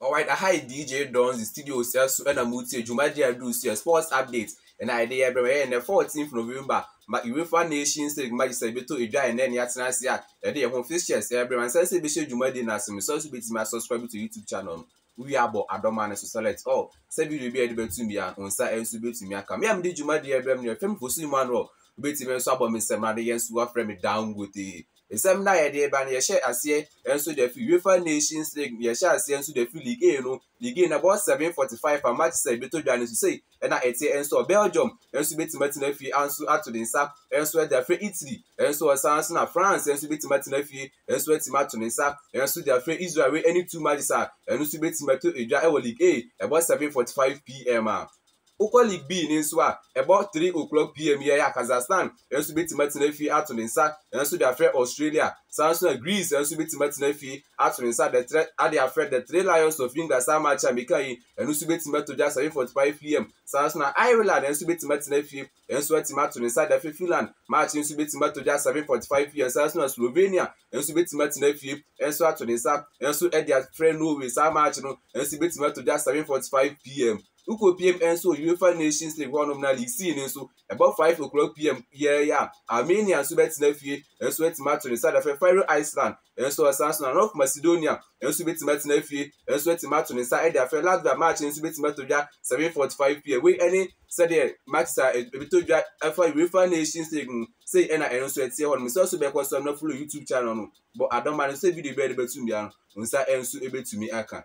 Alright, aha yɛ DJ Dons the studio sɛ so ɛna mo tie dwumadie a ɛduru so yɛ sports update ɛna yɛde yɛ brɛ yɛ ɛnɛ 14th November ma UEFA Nations League match sɛ ɛbɛtɔ edwa ɛnɛ ne atena ase a yɛde yɛ ho fixtures ɛyɛ brɛ ma nsɛ sɛ ɛbɛhyɛ dwumadie no ase me sɛ so bɛtumi a subscribe to YouTube channel no wowie abɔ adɔma no so select all sɛ video bi a yɛde bɛtum bi a wo nsa nso bɛtumi aka me a mede dwumadie ɛbrɛ me no yɛfrɛ me fosu Emmanuel wobɛtumi nso abɔ me nsɛm na de yɛn so wafrɛ me Dangote Nsɛm no a yɛde reba no, yɛhyɛɛ aseɛ nso de afiri UEFA Nations League no, yɛhyɛɛ aseɛ nso de afiri Ligue 1 no, Ligue 1 number 745 a Manchester rebɛtɔ dwa no nso sei na ɛteɛ nso. Belgium nso bɛtumi atena afie anso ato ne nsa nso de afrɛ Italy nso, saa nso na France nso bɛtumi atena afie nso atumi ato ne nsa nso de afrɛ Israel wei ne two matches a ɛno nso bɛtumi ato dwa wɔ Ligue 1 ɛbɔ 745 pm a. Wokɔ League B no nso a, ɛbɔ three o'clock PM yi a Kazakhstan nso betumi atena afie ato ne nsa nso de afrɛ Australia. Saa nso na Greece nso betumi atena afie ato ne nsa de ade afrɛ The Three Lions of England. Saa match a meka yi, ɛno nso betumi ato gya seven forty five PM. Saa nso na Ireland nso betumi atena afie nso atumi ato ne nsa de afrɛ Finland. Match nso betumi ato gya seven forty five PM. Saa nso na Slovenia nso betumi atena afie nso ato ne nsa nso de afrɛ Norway. Saa match no nso betumi ato gya seven forty five PM. Wokɔ pm nso wɔ Uefa Nations League hɔnom na league sii no nso ɛbɔ five o'clock pm yɛɛyɛ a Armenia nso bɛtena fie nso atumi ato ne sada fɛ Faroe Island nso ɔsan so na North Macedonia nso bɛtumi atena fie nso atumi ato ne nsa de afɛ Latvia match nso bɛtumi atɔ dwa seven forty five pm wei ɛne sɛdeɛ matches a ɛbɛtɔ dwa ɛfa Uefa Nations League mu sei ɛna ɛno nso ɛteɛ hɔnom sɛ nso bɛkɔ so na follow YouTube channel no bɔ adɔma no sɛ video bɛyɛ de bɛtum biara no nsa nso ɛbɛtumi aka